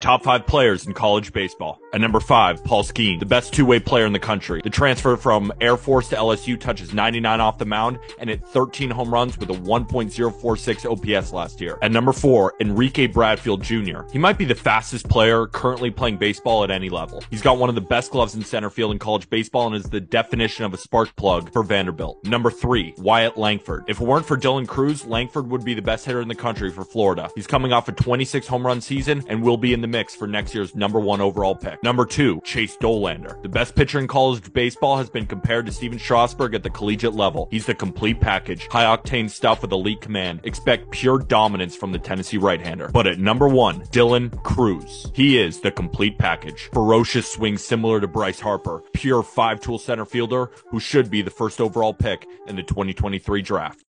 Top five players in college baseball. At number five, Paul Skenes, the best two-way player in the country. The transfer from Air Force to LSU touches 99 off the mound and hit 13 home runs with a 1.046 OPS last year. At number four, Enrique Bradfield Jr. He might be the fastest player currently playing baseball at any level. He's got one of the best gloves in center field in college baseball and is the definition of a spark plug for Vanderbilt. Number three, Wyatt Langford. If it weren't for Dylan Crews, Langford would be the best hitter in the country for Florida. He's coming off a 26 home run season and will be in the the mix for next year's number one overall pick. Number two, Chase Dollander. The best pitcher in college baseball has been compared to Stephen Strasburg at the collegiate level. He's the complete package. High octane stuff with elite command. Expect pure dominance from the Tennessee right-hander. But at number one, Dylan Crews. He is the complete package. Ferocious swing similar to Bryce Harper. Pure five-tool center fielder who should be the first overall pick in the 2023 draft.